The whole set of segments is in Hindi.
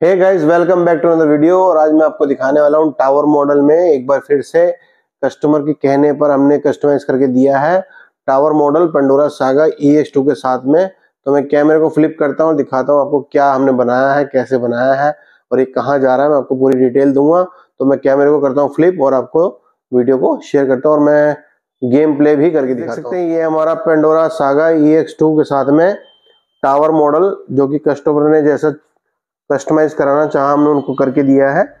Hey guys welcome back to another video और आज मैं आपको दिखाने वाला हूँ टावर मॉडल में एक बार फिर से कस्टमर के कहने पर हमने कस्टमाइज करके दिया है tower model Pandora saga E X two के साथ में। तो मैं कैमरे को फ्लिप करता हूँ दिखाता हूँ आपको क्या हमने बनाया है कैसे बनाया है और ये कहाँ जा रहा है। मैं आपको पूरी डिटेल दूँगा। तो मैं कैमरे को करता हूँ फ्लिप और आपको वीडियो को शेयर करता हूँ और मैं गेम प्ले भी करके दिखा सकते हैं ये हमारा पेंडोरा सागा ई के साथ में टावर मॉडल जो कि कस्टमर ने जैसा कस्टमाइज कराना चाहा हमने उनको करके दिया है।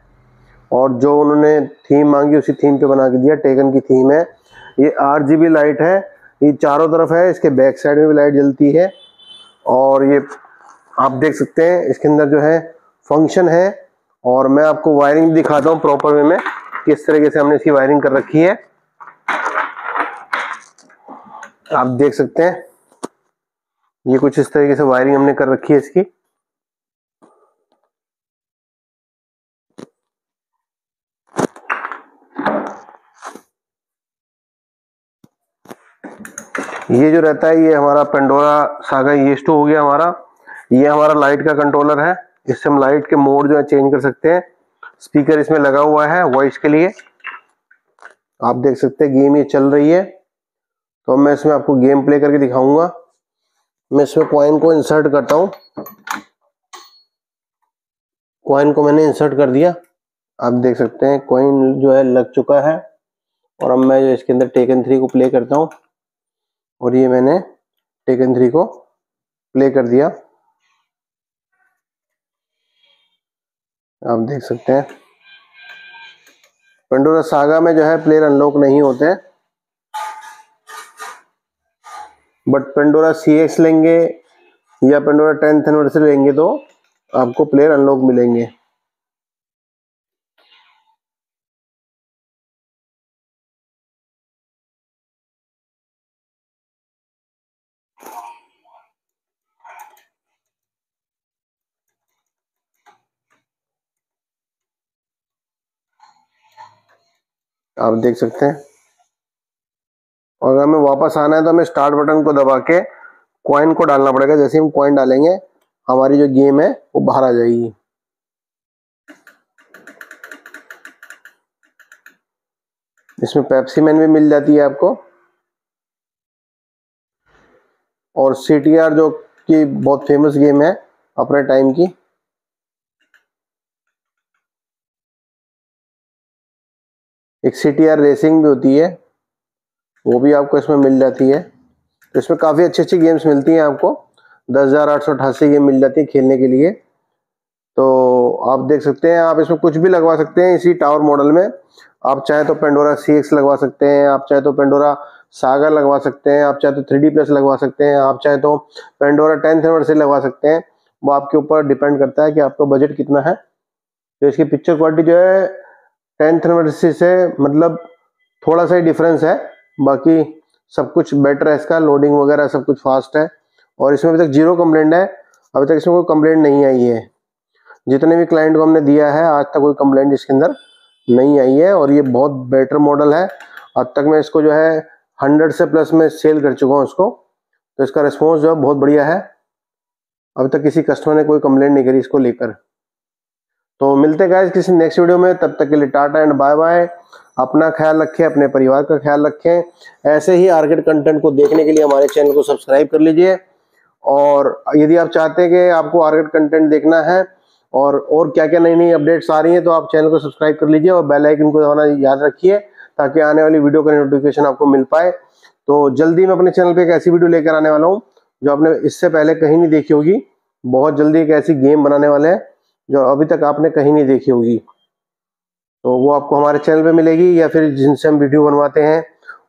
और जो उन्होंने थीम मांगी उसी थीम पे बना के दिया। टेकन की थीम है। ये आठ जी लाइट है। ये चारों तरफ़ है। इसके बैक साइड में भी लाइट जलती है। और ये आप देख सकते हैं, इसके अंदर जो है फ़ंक्शन है। और मैं आपको वायरिंग दिखाता हूँ प्रॉपर वे में, किस तरीके से हमने इसकी वायरिंग कर रखी है। आप देख सकते हैं। ये कुछ इस तरीके से वायरिंग हमने कर रखी है इसकी। ये जो रहता है, ये हमारा पेंडोरा सागा ये स्टो हो गया हमारा। ये हमारा लाइट का कंट्रोलर है। इससे हम लाइट के मोड जो है चेंज कर सकते हैं। स्पीकर इसमें लगा हुआ है वॉइस के लिए। आप देख सकते हैं गेम ये चल रही है। तो मैं इसमें आपको गेम प्ले करके दिखाऊँगा। मैं इसमें कॉइन को इंसर्ट करता हूँ। कॉइन को मैंने इंसर्ट कर दिया। आप देख सकते हैं कॉइन जो है लग चुका है। और अब मैं जो इसके अंदर टेकन थ्री को प्ले करता हूँ। और ये मैंने टेकन थ्री को प्ले कर दिया। आप देख सकते हैं। पेंडोरा सागा में जो है प्लेयर अनलॉक नहीं होते। बट पेंडोरा सी एक्स लेंगे या पेंडोरा टेंथ एनिवर्सरी लेंगे तो आपको प्लेयर अनलॉक मिलेंगे। आप देख सकते हैं। और अगर हमें वापस आना है तो हमें स्टार्ट बटन को दबा के कॉइन को डालना पड़ेगा। जैसे हम कॉइन डालेंगे, हमारी जो गेम है, वो बाहर आ जाएगी। इसमें पेप्सी मैन भी मिल जाती है आपको। और सीटीआर जो कि बहुत फ़ेमस गेम है, अपने टाइम की एक सी रेसिंग भी होती है, वो भी आपको इसमें मिल जाती है। तो इसमें काफ़ी अच्छी अच्छी गेम्स मिलती हैं आपको। दस हज़ार आठ सौ अठासी गेम मिल जाती है खेलने के लिए। तो आप देख सकते हैं, आप इसमें कुछ भी लगवा सकते हैं इसी टावर मॉडल में। आप चाहे तो पेंडोरा सी लगवा सकते हैं, आप चाहे तो पेंडोरा सागर लगवा सकते हैं, आप चाहे तो थ्री प्लस लगवा सकते हैं, आप चाहे तो पेंडोरा टेंथ एनिवर्सरी लगवा सकते हैं। वो आपके ऊपर डिपेंड करता है कि आपका बजट कितना है। तो इसकी पिक्चर क्वालिटी जो है टेंथ एनिवर्सरी से मतलब थोड़ा सा ही डिफरेंस है। बाकी सब कुछ बेटर है इसका लोडिंग वगैरह सब कुछ फास्ट है। और इसमें अभी तक ज़ीरो कंप्लेंट है। अभी तक इसमें कोई कंप्लेंट नहीं आई है। जितने भी क्लाइंट को हमने दिया है, आज तक कोई कंप्लेंट इसके अंदर नहीं आई है। और ये बहुत बेटर मॉडल है। अब तक मैं इसको जो है हंड्रेड से प्लस में सेल कर चुका हूँ इसको। तो इसका रिस्पॉन्स जो है बहुत बढ़िया है। अभी तक किसी कस्टमर ने कोई कंप्लेंट नहीं करी इसको लेकर। तो मिलते गाइज़ किसी नेक्स्ट वीडियो में। तब तक के लिए टाटा एंड बाय बाय अपना ख्याल रखें, अपने परिवार का ख्याल रखें। ऐसे ही आर्गेट कंटेंट को देखने के लिए हमारे चैनल को सब्सक्राइब कर लीजिए। और यदि आप चाहते हैं कि आपको आर्गेट कंटेंट देखना है और और क्या क्या नई नई अपडेट्स आ रही हैं तो आप चैनल को सब्सक्राइब कर लीजिए और बेल आइकन को दबाना याद रखिए ताकि आने वाली वीडियो का नोटिफिकेशन आपको मिल पाए। तो जल्दी मैं अपने चैनल पे एक ऐसी वीडियो लेकर आने वाला हूँ, जो आपने इससे पहले कहीं नहीं देखी होगी। बहुत जल्दी एक ऐसी गेम बनाने वाले हैं। जो अभी तक आपने कहीं नहीं देखी होगी। तो वो आपको हमारे चैनल पे मिलेगी या फिर जिनसे हम वीडियो बनवाते हैं,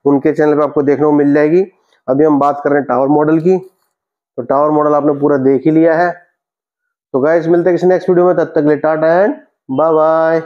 उनके चैनल पे आपको देखने को मिल जाएगी। अभी हम बात कर रहे हैं टावर मॉडल की। तो टावर मॉडल आपने पूरा देख ही लिया है। तो गाइस, मिलते हैं किसी नेक्स्ट वीडियो में। तब तक ले टाटा एंड बाय बाय